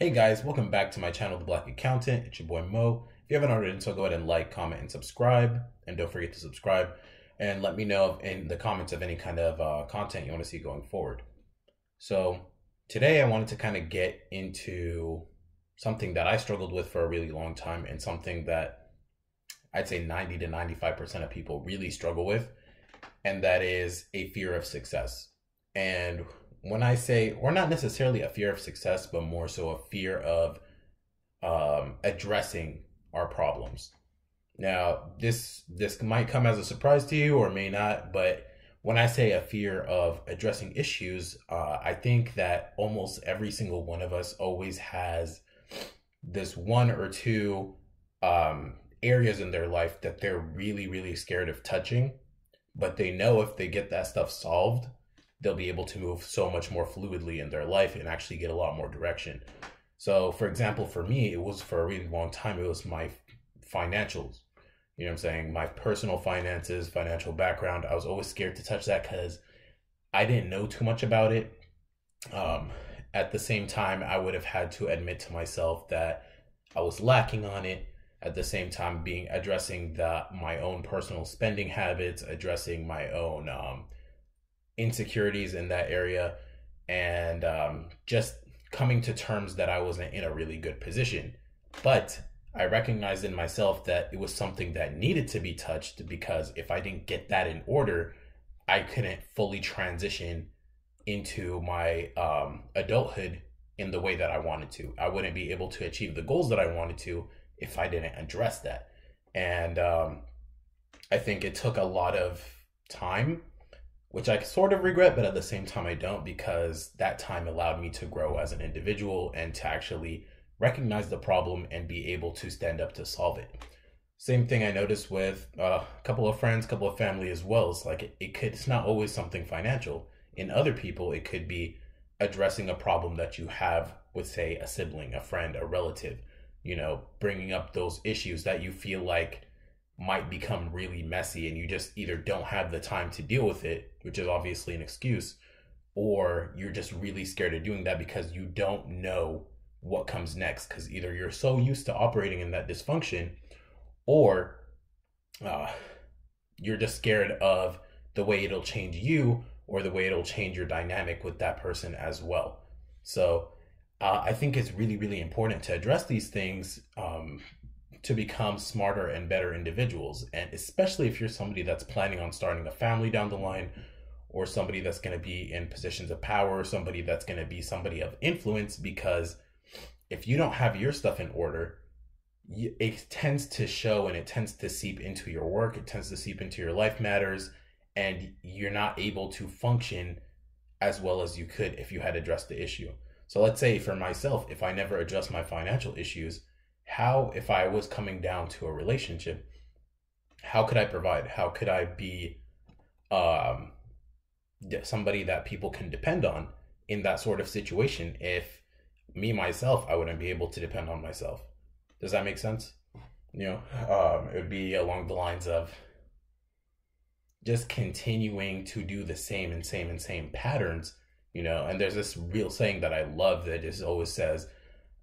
Hey guys, welcome back to my channel, The Black Accountant. It's your boy Mo. If you haven't already so go ahead and like, comment, and subscribe. And don't forget to subscribe and let me know in the comments of any kind of uh, content you want to see going forward. So today I wanted to kind of get into something that I struggled with for a really long time and something that I'd say 90 to 95% of people really struggle with, and that is a fear of success. And when I say, or not necessarily a fear of success, but more so a fear of um, addressing our problems. Now, this this might come as a surprise to you, or may not. But when I say a fear of addressing issues, uh, I think that almost every single one of us always has this one or two um, areas in their life that they're really, really scared of touching, but they know if they get that stuff solved, they'll be able to move so much more fluidly in their life and actually get a lot more direction. So, for example, for me, it was for a really long time, it was my financials. You know what I'm saying? My personal finances, financial background. I was always scared to touch that because I didn't know too much about it. Um, at the same time, I would have had to admit to myself that I was lacking on it. At the same time, being addressing the my own personal spending habits, addressing my own um, insecurities in that area, and um, just coming to terms that I wasn't in a really good position. But I recognized in myself that it was something that needed to be touched because if I didn't get that in order, I couldn't fully transition into my um, adulthood in the way that I wanted to. I wouldn't be able to achieve the goals that I wanted to if I didn't address that. And um, I think it took a lot of time which I sort of regret, but at the same time, I don't because that time allowed me to grow as an individual and to actually recognize the problem and be able to stand up to solve it. Same thing I noticed with uh, a couple of friends, a couple of family as well. It's like it, it could, it's not always something financial. In other people, it could be addressing a problem that you have with, say, a sibling, a friend, a relative, you know, bringing up those issues that you feel like might become really messy and you just either don't have the time to deal with it, which is obviously an excuse, or you're just really scared of doing that because you don't know what comes next. Because either you're so used to operating in that dysfunction, or uh, you're just scared of the way it'll change you or the way it'll change your dynamic with that person as well. So, uh, I think it's really, really important to address these things um, to become smarter and better individuals. And especially if you're somebody that's planning on starting a family down the line, or somebody that's going to be in positions of power, somebody that's going to be somebody of influence, because if you don't have your stuff in order, it tends to show and it tends to seep into your work, it tends to seep into your life matters, and you're not able to function as well as you could if you had addressed the issue. So let's say for myself, if I never address my financial issues, how if i was coming down to a relationship how could i provide? How could i be um somebody that people can depend on in that sort of situation if me myself i wouldn't be able to depend on myself? Does that make sense? You know um it would be along the lines of just continuing to do the same and same and same patterns you know and there's this real saying that i love that just always says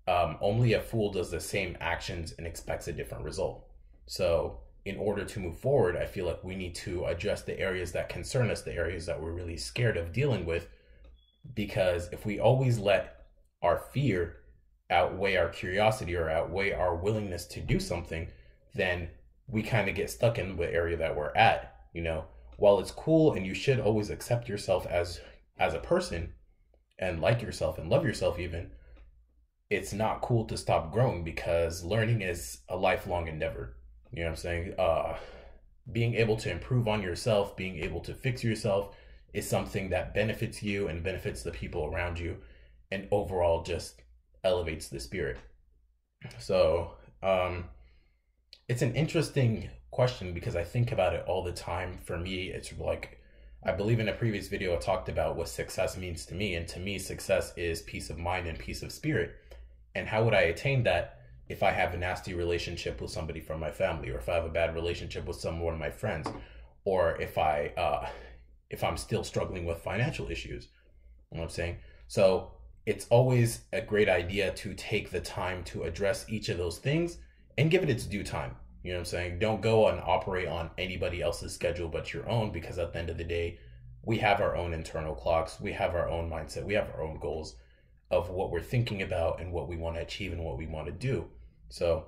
um, only a fool does the same actions and expects a different result. So, in order to move forward, I feel like we need to address the areas that concern us, the areas that we're really scared of dealing with. Because if we always let our fear outweigh our curiosity or outweigh our willingness to do something, then we kind of get stuck in the area that we're at. You know, while it's cool and you should always accept yourself as as a person and like yourself and love yourself even it's not cool to stop growing because learning is a lifelong endeavor. You know what I'm saying? Uh, being able to improve on yourself, being able to fix yourself is something that benefits you and benefits the people around you and overall just elevates the spirit. So, um, it's an interesting question because I think about it all the time. For me, it's like I believe in a previous video I talked about what success means to me, and to me, success is peace of mind and peace of spirit. And how would I attain that if I have a nasty relationship with somebody from my family, or if I have a bad relationship with someone of my friends, or if I uh, if I'm still struggling with financial issues? You know what I'm saying? So it's always a great idea to take the time to address each of those things and give it its due time. You know what I'm saying? Don't go and operate on anybody else's schedule but your own because at the end of the day, we have our own internal clocks, we have our own mindset, we have our own goals of what we're thinking about and what we want to achieve and what we want to do. So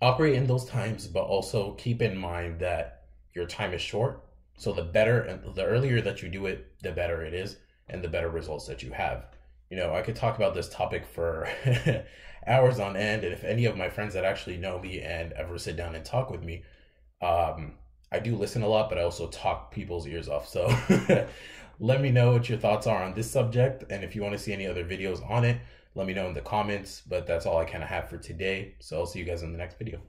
operate in those times, but also keep in mind that your time is short. So the better and the earlier that you do it, the better it is and the better results that you have. You know, I could talk about this topic for hours on end. And if any of my friends that actually know me and ever sit down and talk with me, um, I do listen a lot, but I also talk people's ears off. So let me know what your thoughts are on this subject. And if you want to see any other videos on it, let me know in the comments. But that's all I kind of have for today. So I'll see you guys in the next video.